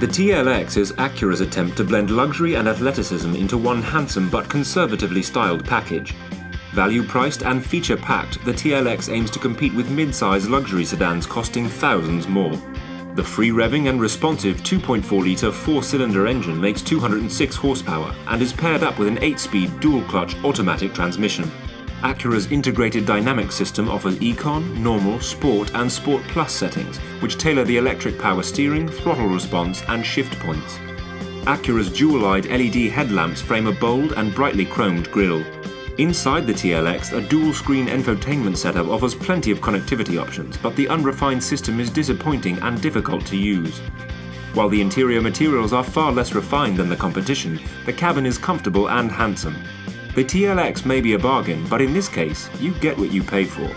The TLX is Acura's attempt to blend luxury and athleticism into one handsome but conservatively styled package. Value priced and feature packed, the TLX aims to compete with mid-size luxury sedans costing thousands more. The free revving and responsive 2.4 litre four cylinder engine makes 206 horsepower and is paired up with an 8 speed dual clutch automatic transmission. Acura's integrated dynamic system offers Econ, Normal, Sport and Sport Plus settings, which tailor the electric power steering, throttle response and shift points. Acura's jewel-eyed LED headlamps frame a bold and brightly chromed grille. Inside the TLX, a dual-screen infotainment setup offers plenty of connectivity options, but the unrefined system is disappointing and difficult to use. While the interior materials are far less refined than the competition, the cabin is comfortable and handsome. The TLX may be a bargain, but in this case, you get what you pay for.